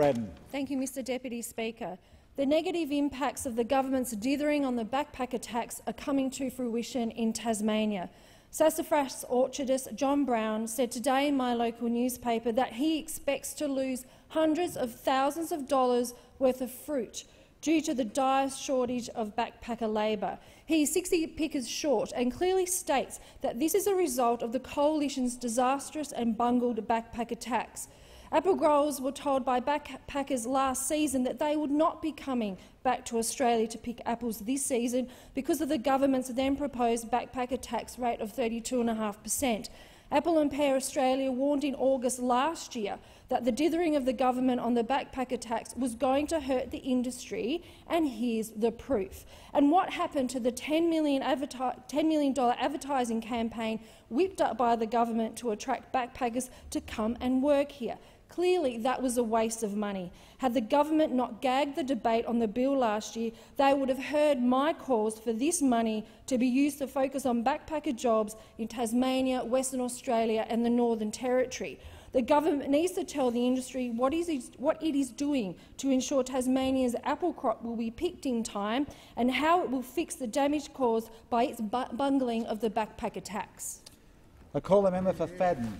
Braddon. Thank you, Mr Deputy Speaker. The negative impacts of the government's dithering on the backpacker tax are coming to fruition in Tasmania. Sassafras orchardist John Brown said today in my local newspaper that he expects to lose hundreds of thousands of dollars worth of fruit due to the dire shortage of backpacker labour. He is 60 pickers short and clearly states that this is a result of the Coalition's disastrous and bungled backpacker tax. Apple growers were told by backpackers last season that they would not be coming back to Australia to pick apples this season because of the government's then proposed backpacker tax rate of 32.5 per cent. Apple and Pear Australia warned in August last year that the dithering of the government on the backpacker tax was going to hurt the industry, and here's the proof. And what happened to the $10 million, $10 million advertising campaign whipped up by the government to attract backpackers to come and work here? Clearly, that was a waste of money. Had the government not gagged the debate on the bill last year, they would have heard my calls for this money to be used to focus on backpacker jobs in Tasmania, Western Australia and the Northern Territory. The government needs to tell the industry what, is, what it is doing to ensure Tasmania's apple crop will be picked in time and how it will fix the damage caused by its bungling of the backpacker tax. I call the member for Fadden.